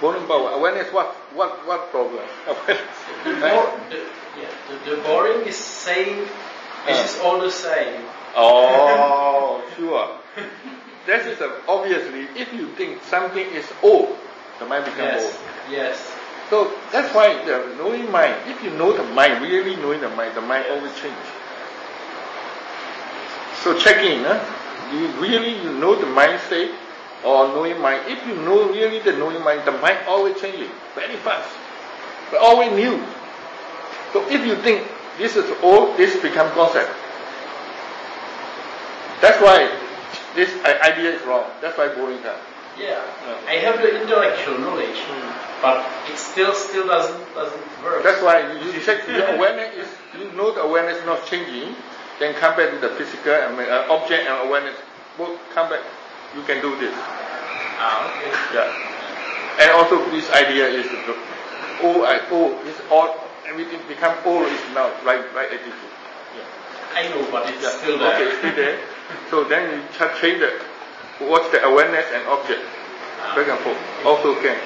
boring. Awareness, what, what, what problem? Awareness. The, Right? bor- the, yeah, the, boring is saying this Uh. is all the same. Oh, sure. That is a, obviously, if you think something is old, the mind becomes Yes, old. yes. So that's why the knowing mind, if you know the mind, really knowing the mind, the mind always change. So check in, huh? you really you know the mind state or knowing mind. If you know really the knowing mind, the mind always changing very fast, but always new. So if you think this is old, this become concept. That's why this idea is wrong. That's why boring time. Yeah. I have the intellectual knowledge, Mm. but it still still doesn't doesn't work. That's why you you check your awareness is you know the awareness is not changing, then come back to the physical and uh, object and awareness both come back. You can do this. ah, okay. Yeah. And also this idea is the oh I oh this all everything become all is now right right attitude. Yeah. I know, but it's Yeah. still there. Okay, still there. So then you ch- change the watch the awareness and object back and forth. Also can.